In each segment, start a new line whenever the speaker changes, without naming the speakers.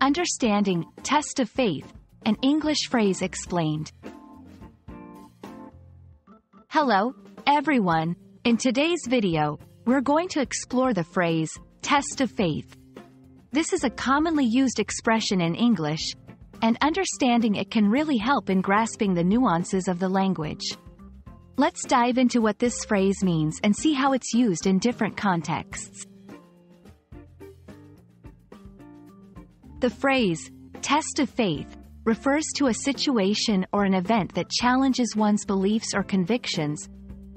Understanding, test of faith, an English phrase explained. Hello, everyone. In today's video, we're going to explore the phrase, test of faith. This is a commonly used expression in English, and understanding it can really help in grasping the nuances of the language. Let's dive into what this phrase means and see how it's used in different contexts. The phrase, test of faith, refers to a situation or an event that challenges one's beliefs or convictions,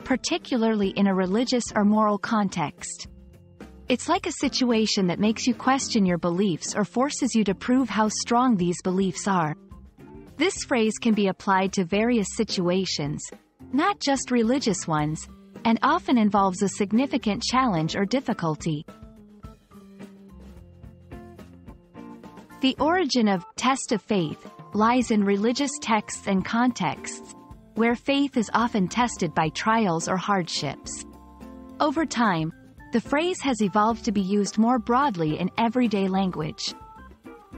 particularly in a religious or moral context. It's like a situation that makes you question your beliefs or forces you to prove how strong these beliefs are. This phrase can be applied to various situations, not just religious ones, and often involves a significant challenge or difficulty. The origin of test of faith lies in religious texts and contexts, where faith is often tested by trials or hardships. Over time, the phrase has evolved to be used more broadly in everyday language.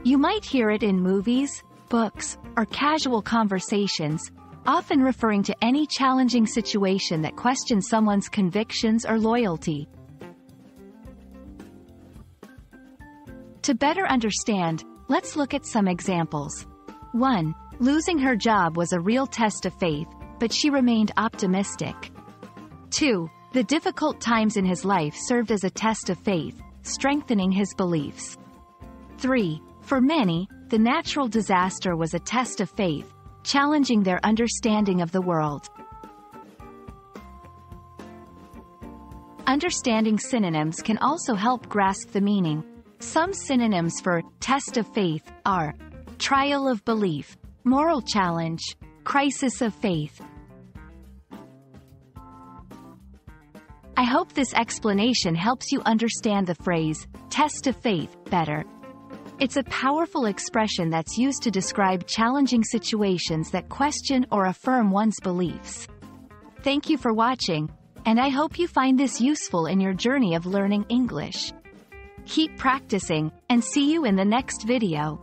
You might hear it in movies, books, or casual conversations, often referring to any challenging situation that questions someone's convictions or loyalty. To better understand, let's look at some examples. 1. Losing her job was a real test of faith, but she remained optimistic. 2. The difficult times in his life served as a test of faith, strengthening his beliefs. 3. For many, the natural disaster was a test of faith, challenging their understanding of the world. Understanding synonyms can also help grasp the meaning. Some synonyms for test of faith are trial of belief, moral challenge, crisis of faith, I hope this explanation helps you understand the phrase, test of faith, better. It's a powerful expression that's used to describe challenging situations that question or affirm one's beliefs. Thank you for watching, and I hope you find this useful in your journey of learning English. Keep practicing, and see you in the next video.